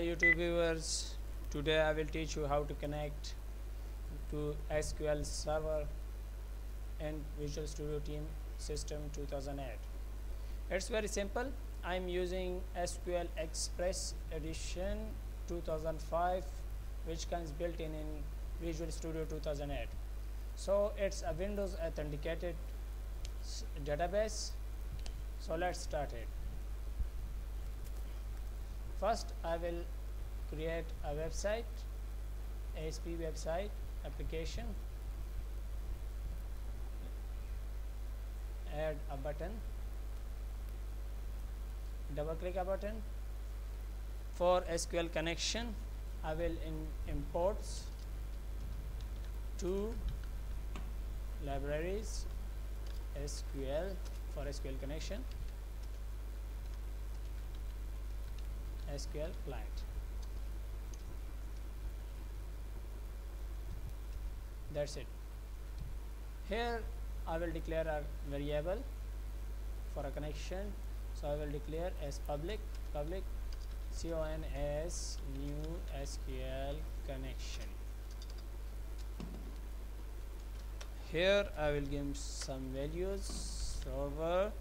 YouTube viewers, today I will teach you how to connect to SQL Server in Visual Studio Team System 2008. It's very simple. I'm using SQL Express Edition 2005 which comes built in in Visual Studio 2008. So it's a Windows authenticated database. So let's start it first I will create a website ASP website application. Add a button. Double click a button. For SQL connection I will imports two libraries SQL for SQL connection SQL client. That's it. Here I will declare a variable for a connection. So I will declare as public public con as new SQL connection. Here I will give some values server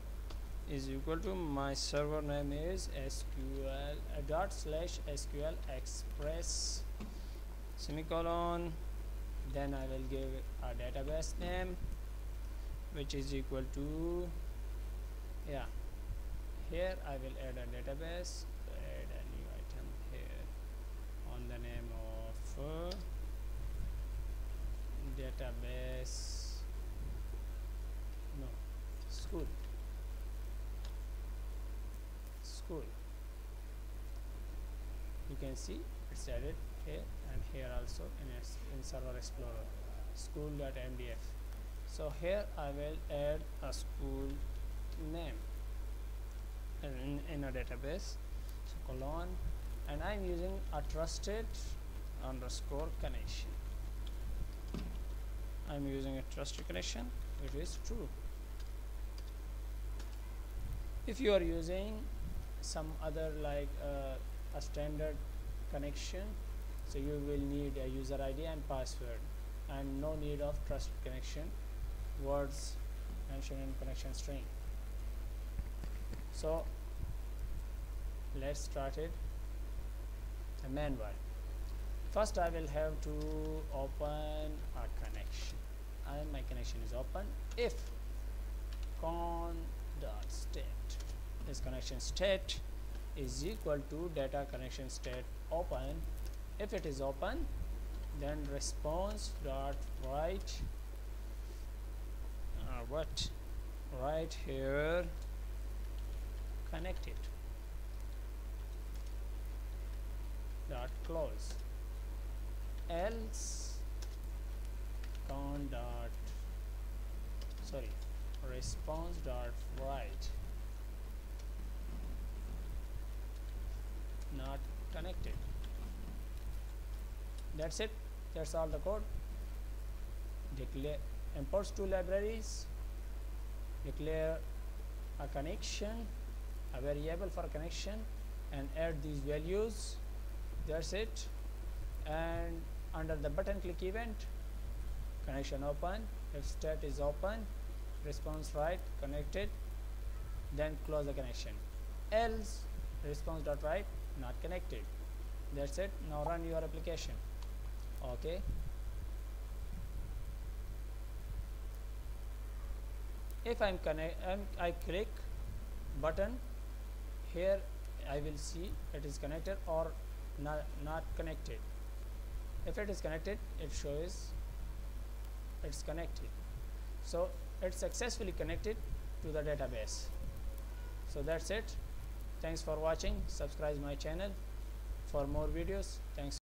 is equal to my server name is sql uh, dot slash sql express semicolon. Then i will give a database name which is equal to yeah here i will add a database add a new item here on the name of uh, database no school school. You can see it's added here and here also in, in server explorer school.mdf so here I will add a school name in, in a database. So colon and I'm using a trusted underscore connection. I'm using a trusted connection it is true. If you are using some other like uh, a standard connection. So you will need a user ID and password and no need of trust connection words mentioned in connection string. So let's start it. A manual first I will have to open a connection. And my connection is open. If con dot state this connection state is equal to data connection state open. If it is open then response dot write uh, what? Right here connected. Dot close. Else con dot sorry response dot write not connected. That's it. That's all the code. Declare imports two libraries. Declare a connection a variable for connection and add these values. That's it. And under the button click event. Connection open. If state is open response write connected then close the connection. Else response dot write not connected. That's it. Now run your application. Okay. If I'm connect I'm, I click button here I will see it is connected or not, not connected. If it is connected it shows it's connected. So it's successfully connected to the database. So that's it thanks for watching. Subscribe my channel for more videos. Thanks